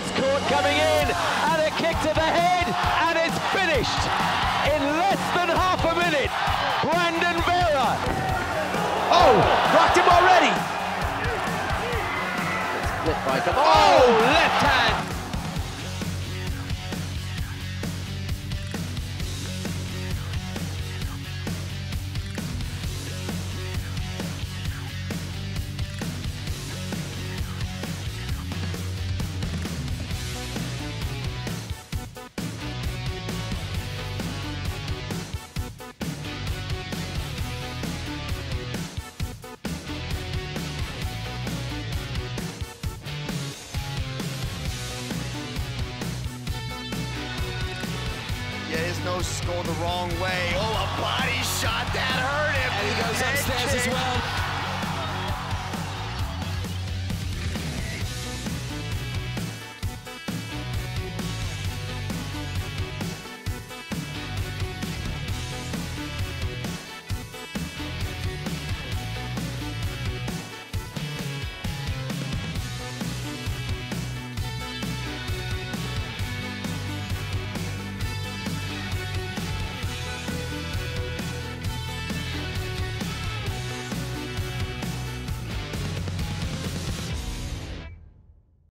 gets caught coming in, and a kick to the head, and it's finished in less than half a minute. Brandon Vera. Oh, rocked him already. Split by oh, oh, left hand. His nose is going the wrong way. Oh, a body shot